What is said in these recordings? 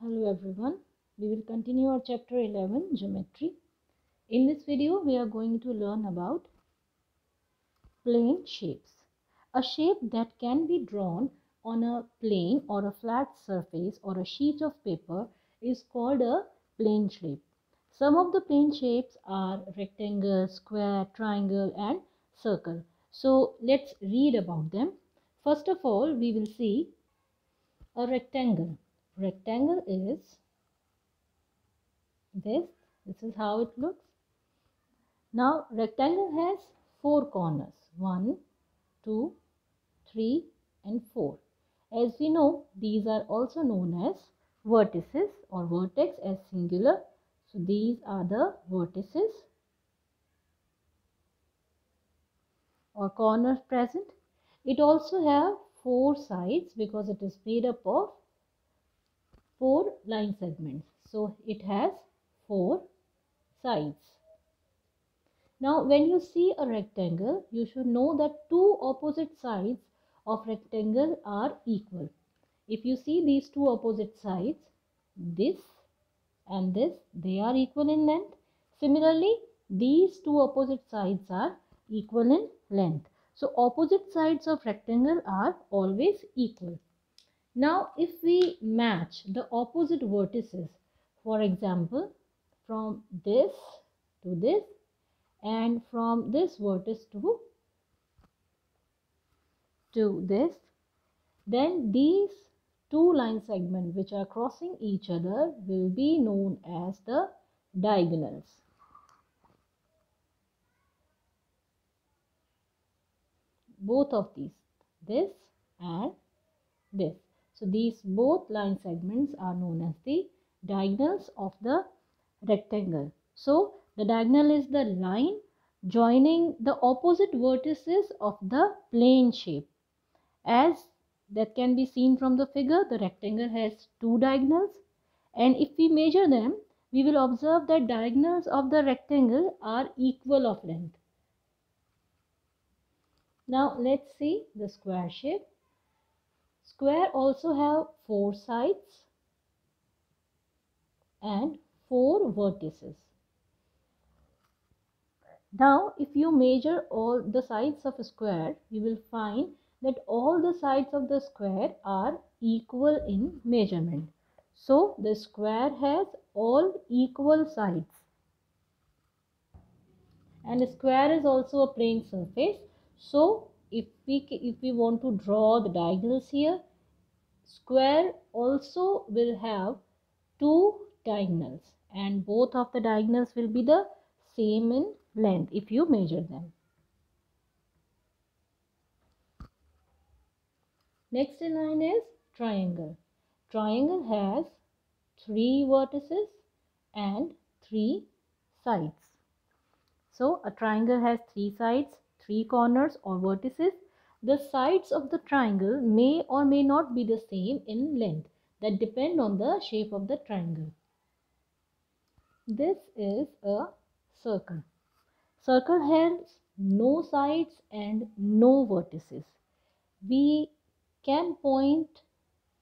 Hello everyone. We will continue our chapter 11 geometry. In this video we are going to learn about plane shapes. A shape that can be drawn on a plane or a flat surface or a sheet of paper is called a plane shape. Some of the plane shapes are rectangle, square, triangle and circle. So let's read about them. First of all we will see a rectangle rectangle is this. This is how it looks. Now rectangle has four corners. One two three and four. As we know these are also known as vertices or vertex as singular. So these are the vertices or corners present. It also have four sides because it is made up of four line segments. So it has four sides. Now when you see a rectangle, you should know that two opposite sides of rectangle are equal. If you see these two opposite sides, this and this, they are equal in length. Similarly, these two opposite sides are equal in length. So opposite sides of rectangle are always equal. Now, if we match the opposite vertices, for example, from this to this and from this vertex to, to this, then these two line segments which are crossing each other will be known as the diagonals. Both of these, this and this. So these both line segments are known as the diagonals of the rectangle. So the diagonal is the line joining the opposite vertices of the plane shape. As that can be seen from the figure, the rectangle has two diagonals and if we measure them, we will observe that diagonals of the rectangle are equal of length. Now let's see the square shape. Square also have four sides and four vertices. Now, if you measure all the sides of a square, you will find that all the sides of the square are equal in measurement. So, the square has all equal sides. And a square is also a plane surface. So, if we if we want to draw the diagonals here square also will have two diagonals and both of the diagonals will be the same in length if you measure them. Next in line is triangle. Triangle has three vertices and three sides. So a triangle has three sides three corners or vertices, the sides of the triangle may or may not be the same in length that depend on the shape of the triangle. This is a circle. Circle has no sides and no vertices. We can point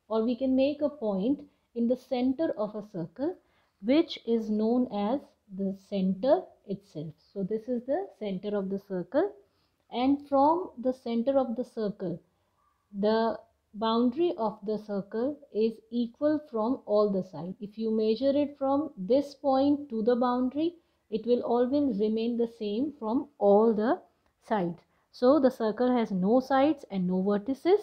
or we can make a point in the center of a circle which is known as the center itself. So this is the center of the circle and from the center of the circle. The boundary of the circle is equal from all the sides if you measure it from this point to the boundary it will always remain the same from all the sides. So the circle has no sides and no vertices.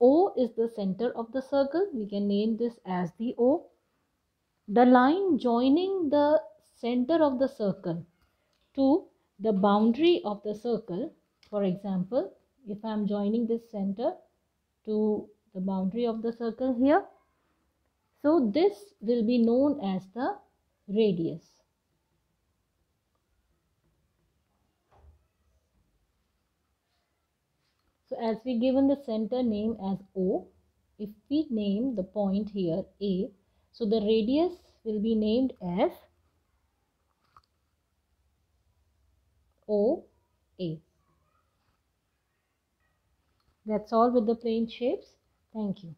O is the center of the circle. We can name this as the o. The line joining the center of the circle to the boundary of the circle for example, if I am joining this center to the boundary of the circle here, so this will be known as the radius. So as we given the center name as O, if we name the point here A, so the radius will be named as OA. That's all with the plane shapes. Thank you.